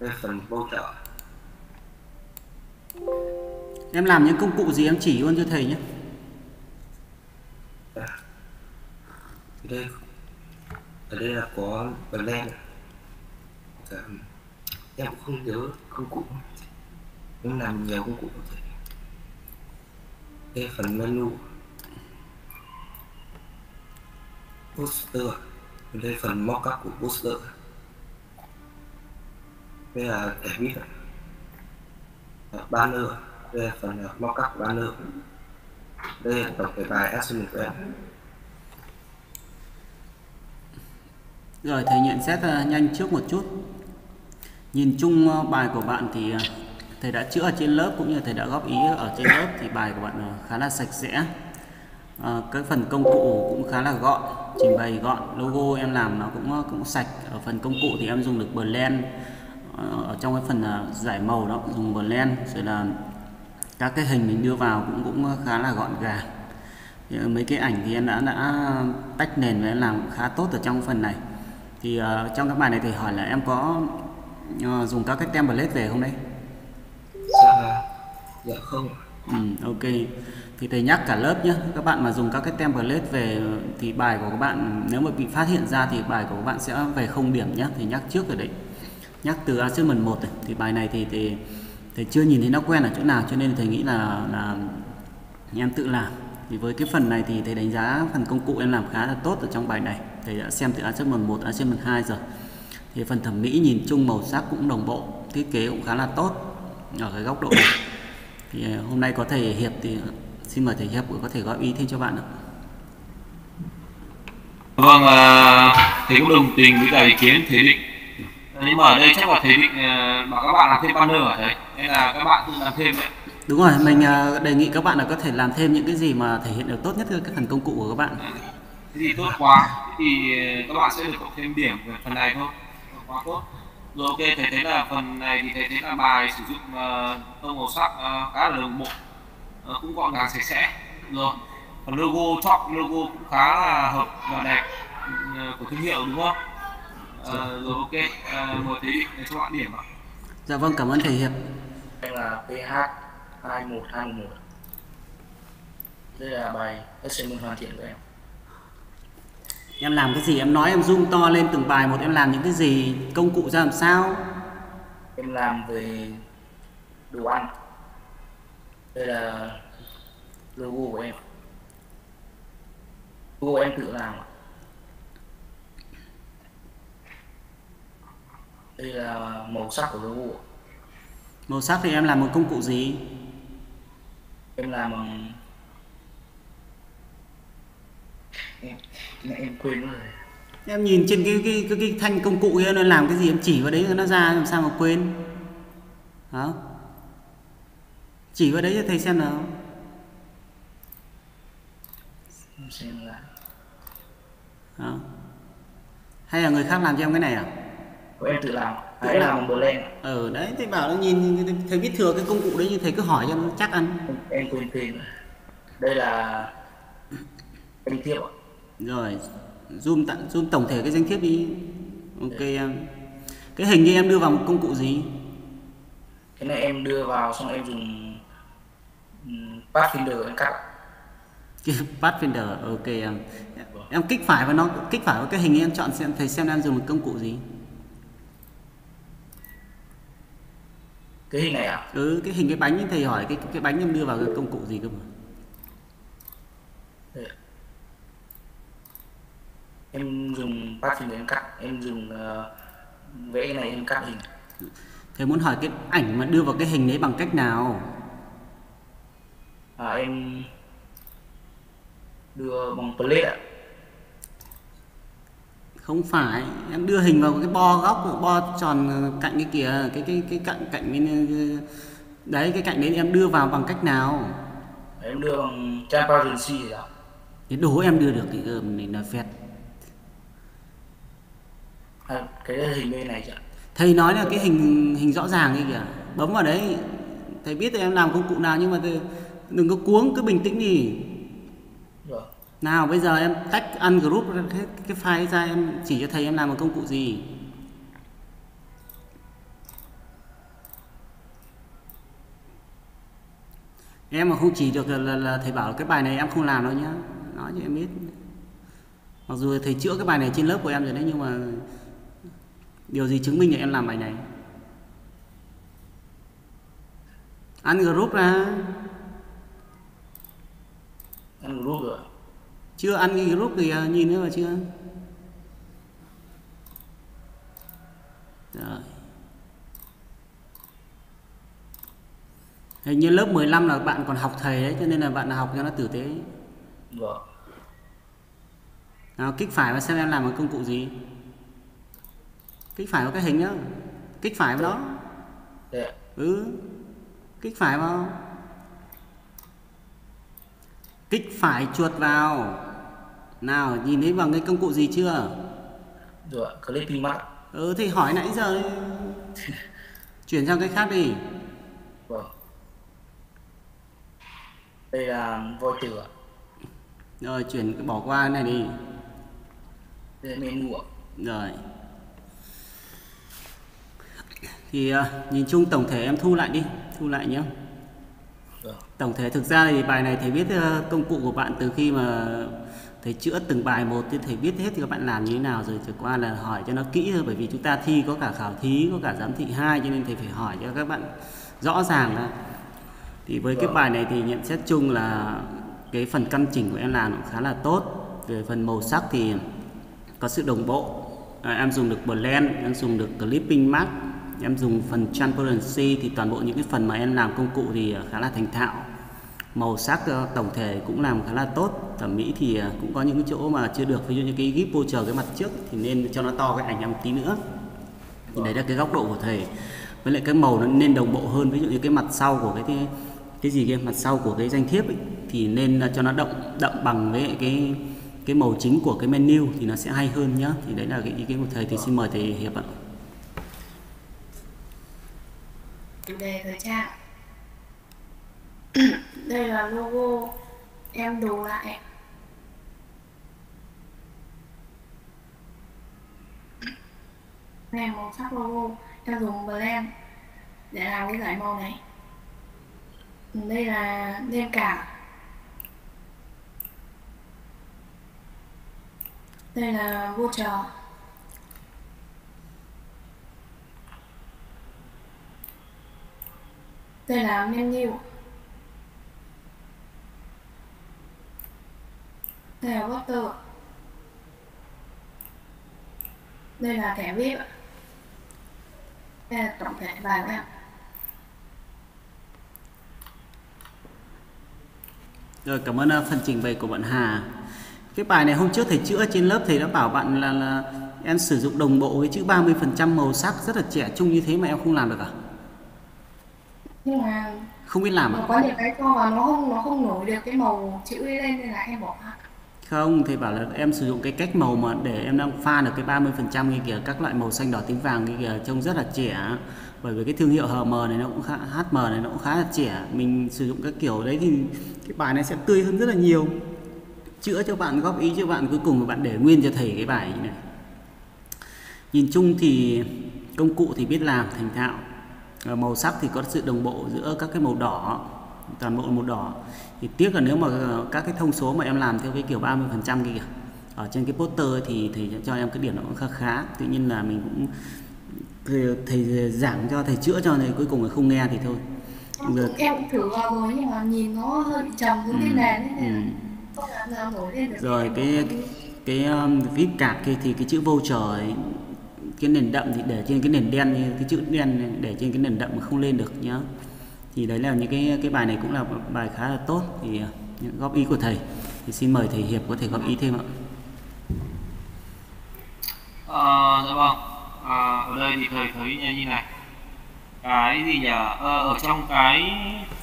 đây phần bô trợ. Em làm những công cụ gì em chỉ luôn cho thầy nhé. Ở đây. Ở đây là có blend Dạ, em cũng không nhớ công cụ. Em làm nhiều công cụ như thế đây phần menu. Booster đây phần mockup của booster đây là để biết ờ, banner đây là phần ờ, mockup ba banner đây là tổng thể bài estimate của em. Rồi, thầy nhận xét ờ, nhanh trước một chút. Nhìn chung bài của bạn thì thầy đã chữa ở trên lớp cũng như thầy đã góp ý ở trên lớp thì bài của bạn khá là sạch sẽ. Cái phần công cụ cũng khá là gọn, trình bày gọn, logo em làm nó cũng cũng sạch. Ở phần công cụ thì em dùng được blend ở trong cái phần ờ, giải màu đó dùng blend rồi là các cái hình mình đưa vào cũng cũng khá là gọn gàng thì ờ, mấy cái ảnh thì em đã đã tách nền và em làm khá tốt ở trong phần này thì ờ, trong các bài này thì hỏi là em có ờ, dùng các cái template về không đấy dạ dạ không Ừ, ok. Thì thầy nhắc cả lớp nhé. Các bạn mà dùng các cái template về thì bài của các bạn nếu mà bị phát hiện ra thì bài của các bạn sẽ về không điểm nhé. Thì nhắc trước rồi đấy. Nhắc từ achievement 1 này. Thì bài này thì thì thầy chưa nhìn thấy nó quen ở chỗ nào cho nên thầy nghĩ là là em tự làm. Thì với cái phần này thì thầy đánh giá phần công cụ em làm khá là tốt ở trong bài này. Thầy đã xem từ achievement 1, achievement 2 rồi. Thì phần thẩm mỹ nhìn chung màu sắc cũng đồng bộ, thiết kế cũng khá là tốt ở cái góc độ này thì à, hôm nay có thầy hiệp thì xin mời thầy hiệp có thể góp ý thêm cho bạn ạ Vâng, à, thầy cũng đồng tình với cả ý kiến thế định. Nhưng mà ở đây chắc là thầy định à, bảo các bạn làm thêm banner hả thầy? Hay là các bạn tự làm thêm đấy? đúng rồi mình ờ, đề nghị các bạn là có thể làm thêm những cái gì mà thể hiện được tốt nhất cái phần công cụ của các bạn Thế thì tốt quá. Thì à, các bạn sẽ được cộng thêm điểm về phần này thôi. Quá tốt. Rồi ok, thầy thấy là phần này thì thầy thấy là bài sử dụng à, tông màu sắc à, khá là đồng bộ, à, cũng gọn gàng sạch sẽ. Rồi, phần logo chọn logo cũng khá là hợp và đẹp ừ, của thương hiệu đúng không? À, rồi ok, à, mời thầy định để cho bạn điểm ạ. dạ vâng cảm ơn thầy hiệp. Đây là PH 21211 Đây là bài assignment hoàn thiện của em. Em làm cái gì em nói em zoom to lên từng bài một em làm những cái gì công cụ ra làm sao? Em làm về đồ ăn. Đây là logo của em. Logo em tự làm ạ. Đây là màu sắc của logo màu sắc thì em làm một công cụ gì? Em làm bằng Em, em quên rồi. Em nhìn trên cái cái cái, cái thanh công cụ kia nó làm cái gì? Em chỉ vào đấy nó ra làm sao mà quên. Hả chỉ vào đấy cho thầy xem nào. Em xem lại. Hả? hay là người khác làm cho em cái này à Của em tự làm Em làm bằng blend ờ đấy thầy bảo nó nhìn thầy biết thừa cái công cụ đấy như thầy cứ hỏi cho nó chắc ăn. Em, tên rồi đây là danh thiếp rồi zoom tặng zoom tổng thể cái danh thiếp đi. Ok em. Cái hình như em đưa vào một công cụ gì? Cái này em đưa vào xong em dùng um, Pathfinder em cắt. Pathfinder ok em. Em kích phải vào nó kích phải vào cái hình em chọn xem thầy xem em dùng một công cụ gì cái hình này ạ ừ cái hình cái bánh thầy hỏi cái cái bánh em đưa vào cái công cụ gì cơ mà? Đây em dùng Pathfinder em cắt em dùng uh, vẽ này em cắt hình. Thầy muốn hỏi cái ảnh mà đưa vào cái hình đấy bằng cách nào? À, em đưa bằng plate ạ không phải em đưa hình vào cái bo góc bo tròn cạnh cái kia cái cái cái cạnh cạnh bên đấy cái cạnh đấy em đưa vào bằng cách nào? Em đưa bằng transparency ạ thì đố em đưa được thì gồm này là phẹt. À, cái hình bên này chị ạ. Thầy nói là cái hình hình rõ ràng ấy kìa. Bấm vào đấy thầy biết là em làm công cụ nào nhưng mà thầy, đừng có cuống cứ bình tĩnh đi nào bây giờ em tách ăn group cái file ra em chỉ cho thầy em làm một công cụ gì? Em mà không chỉ được là, là, là thầy bảo cái bài này em không làm đâu nhá. Nói cho em biết. Mặc dù thầy chữa cái bài này trên lớp của em rồi đấy nhưng mà điều gì chứng minh là em làm bài này? Ăn group ra. Ăn group rồi chưa ăn cái group thì nhìn nữa mà chưa? Rồi. Hình như lớp 15 là bạn còn học thầy đấy cho nên là bạn học cho nó tử tế. Vâng. Nào kích phải và xem em làm bằng công cụ gì. Kích phải vào cái hình đó kích phải vào đó đây ạ. ừ. Kích phải vào. Kích phải chuột vào nào nhìn thấy bằng cái công cụ gì chưa? Rồi clipping mắt ừ thì hỏi nãy giờ chuyển sang cái khác đi. Vâng. Đây là voi tử ạ. Rồi chuyển cái bỏ qua cái này đi. Đây là menu ạ. Rồi. Thì à, nhìn chung tổng thể em thu lại đi thu lại nhé. Vâng. Tổng thể thực ra thì bài này thầy biết ờ, công cụ của bạn từ khi mà thầy chữa từng bài một thì thầy biết hết thì các bạn làm như thế nào rồi chỉ qua là hỏi cho nó kỹ thôi bởi vì chúng ta thi có cả khảo thí có cả giám thị hai cho nên thầy phải hỏi cho các bạn rõ ràng ra. Thì với cái bài này thì nhận xét chung là cái phần căn chỉnh của em làm cũng khá là tốt. Về phần màu sắc thì có sự đồng bộ. À, em dùng được blend em dùng được clipping mask em dùng phần transparency thì toàn bộ những cái phần mà em làm công cụ thì khá là thành thạo màu sắc ờ, tổng thể cũng làm khá là tốt. Thẩm mỹ thì ờ, cũng có những chỗ mà chưa được. Ví dụ như cái gip voucher cái mặt trước thì nên cho nó to cái ảnh em một tí nữa. Thì đấy là cái góc độ của thầy. Với lại cái màu nó nên đồng bộ hơn. Ví dụ như cái mặt sau của cái cái, cái gì kia mặt sau của cái danh thiếp ấy, thì nên cho nó đậm đậm bằng với cái cái màu chính của cái menu thì nó sẽ hay hơn nhá. Thì đấy là cái ý kiến của thầy. Thì xin mời thầy hiệp ạ. Chủ đề thời trang đây là logo. Em đồ lại này màu sắc logo. Em dùng blend để làm cái giải màu này. Đây là đen cả. Đây là vô trò. Đây là menu. Đây là water đây là thẻ vip ạ. đây là tổng thể bài của em Rồi cảm ơn ờ, phần trình bày của bạn Hà. Cái bài này hôm trước thầy chữa trên lớp thầy đã bảo bạn là là em sử dụng đồng bộ với chữ 30% màu sắc rất là trẻ trung như thế mà em không làm được à? nhưng mà Không biết làm à? có những cái cho mà nó không nó không nổi được cái màu chữ lên nên là em bỏ không, thì bảo là em sử dụng cái cách màu mà để em đang pha được cái 30% cái kìa các loại màu xanh đỏ tím vàng cái kìa trông rất là trẻ. Bởi vì cái thương hiệu HM này nó cũng khá HM này nó cũng khá là trẻ. Mình sử dụng các kiểu đấy thì cái bài này sẽ tươi hơn rất là nhiều. Chữa cho bạn góp ý cho bạn cuối cùng bạn để nguyên cho thầy cái bài như này. Nhìn chung thì công cụ thì biết làm thành thạo. Ờ, màu sắc thì có sự đồng bộ giữa các cái màu đỏ toàn bộ màu đỏ thì tiếc là nếu mà ờ, các cái thông số mà em làm theo cái kiểu 30% kia kìa ở trên cái poster thì thầy cho em cái điểm nó cũng khá khá tự nhiên là mình cũng thầy, thầy giảng cho thầy chữa cho này cuối cùng là không nghe thì thôi em Được. cũng, em cũng thử vào rồi nhưng mà nhìn nó hơi trầm cái Ừ, nền ấy nên là ừ. rồi cái đi. cái um, vip card kia thì cái chữ voucher ấy, cái nền đậm thì để trên cái nền đen cái chữ đen để trên cái nền đậm mà không lên được nhá thì đấy là những cái cái bài này cũng là bài khá là tốt. Thì à, những góp ý của thầy. Thì xin mời thầy hiệp có thể góp ý thêm ạ. Ờ, dạ vâng. À, ở đây thì thầy thấy như này. Cái gì nhỉ? Ờ, ở trong cái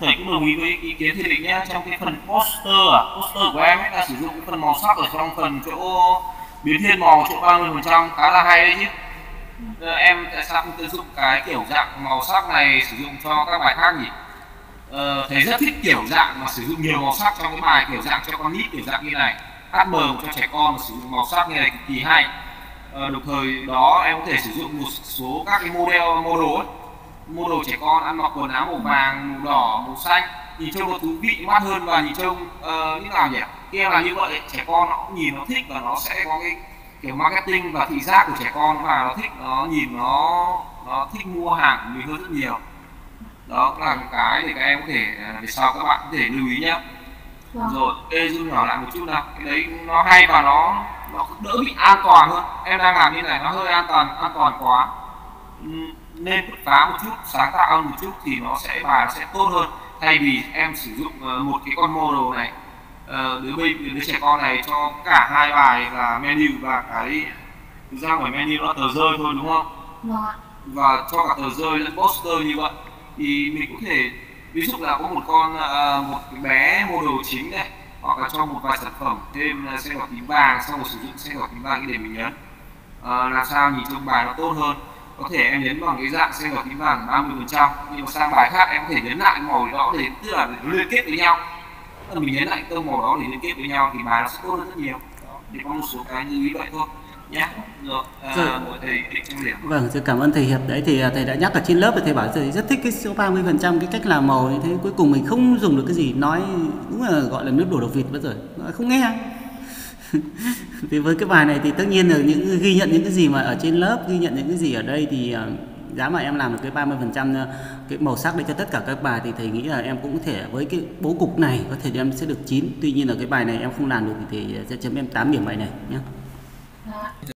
thầy cũng đồng ý với ý kiến thầy định nhé trong cái phần poster à poster của em ấy là sử dụng cái phần màu sắc ở trong phần chỗ biến thiên màu chỗ 30 phần trăm. Khá là hay đấy chứ ờ, em tại sao không tận dụng cái kiểu dạng màu sắc này sử dụng cho các bài khác nhỉ? Ờ, uh, thầy rất thích kiểu dạng mà sử dụng nhiều màu sắc trong cái bài kiểu dạng cho con nít kiểu dạng như này. HM cho trẻ con mà sử dụng màu sắc như này cực kỳ hay. Uh, đồng thời đó em có thể sử dụng một số các cái model mô đồ ấy. Đồ trẻ con ăn mặc quần áo màu vàng màu đỏ màu xanh. Nhìn trông nó thú vị mắt hơn và nhìn trông uh, như nào nhỉ? Khi em làm như vậy trẻ con nó cũng nhìn nó thích và nó sẽ có cái kiểu marketing và thị giác của trẻ con và nó thích nó nhìn nó nó thích mua hàng của mình hơn rất nhiều đó là một cái để các em có thể à, về sau các bạn có thể lưu ý nhé vâng. Rồi ê zoom nhỏ lại một chút nào. Cái đấy nó hay và nó nó đỡ bị an toàn hơn. Em đang làm như này nó hơi an toàn an toàn quá. Nên bứt phá một chút sáng tạo hơn một chút thì nó sẽ bài nó sẽ tốt hơn. Thay vì em sử dụng ờ, một cái con model này ờ, đứa bây đứa trẻ con này cho cả hai bài là menu và cái thực ra ngoài menu nó tờ rơi thôi đúng không? Vâng và cho cả tờ rơi lẫn poster như vậy thì mình có thể ví dụ là có một con à, một cái bé model chính này hoặc là cho một vài sản phẩm thêm xe đỏ tím vàng xong rồi sử dụng xe đỏ tím vàng để mình nhấn. À, làm sao nhìn trông bài nó tốt hơn. Có thể em nhấn bằng cái dạng xe đỏ tím vàng 30 phần trăm nhưng mà sang bài khác em có thể nhấn lại màu đó để tức là để liên kết với nhau. Tức là mình nhấn lại tông màu đó để liên kết với nhau thì bài nó sẽ tốt hơn rất nhiều. Đó. thì có một số cái như ý vậy thôi nhé rồi Rồi. à, thầy trang điểm Vâng, xin cảm ơn thầy Hiệp. Đấy thì à, thầy đã nhắc ở trên lớp thì thầy bảo thầy rất thích cái số 30% cái cách làm màu như thế. Cuối cùng mình không dùng được cái gì nói đúng là gọi là nước đổ đầu vịt mất rồi. Không nghe. Thì với cái bài này thì tất nhiên là những ghi nhận những cái gì mà ở trên lớp ghi nhận những cái gì ở đây thì à, giá mà em làm được cái 30% cái màu sắc đấy cho tất cả các bài thì thầy nghĩ là em cũng có thể với cái bố cục này có thể em sẽ được 9 tuy nhiên là cái bài này em không làm được thì thầy sẽ chấm em 8 điểm bài này nhé No.